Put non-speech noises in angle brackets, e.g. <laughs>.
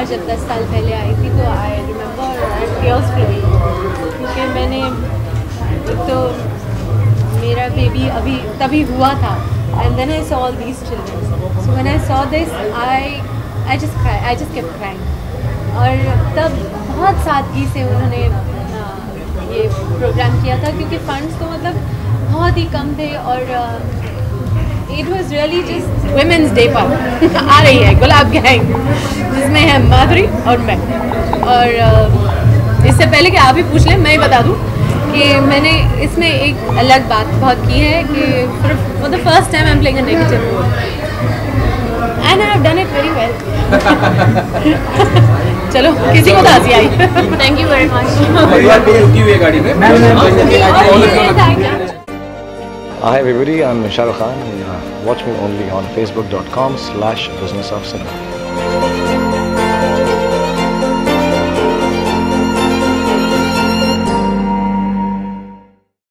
दस साल पहले आई थी तो आई रिमेंबर टीयर्स क्योंकि मैंने तो मेरा बेबी अभी, तभी हुआ था and then I saw all these children so when I saw this I I just I just kept crying और तब बहुत सादगी से उन्होंने ये प्रोग्राम किया था, क्योंकि फंड्स तो मतलब बहुत ही कम थे, और it was really just women's day पर. <laughs> आ रही है, गुलाब गैंग। जिसमें है माधुरी और मैं। और इससे पहले कि आप ही पूछ लें मैं ही बता दूँ कि मैंने इसमें एक अलग बात बहुत की है कि for the first time I am playing a negative and I have done it very well चलो किसी को तो आई। थैंक यू वेरी मच परिवार भी रुकी हुई है गाड़ी Hi everybody, I'm Shah Rukh Khan. Watch me only on facebook.com slash business of cinema.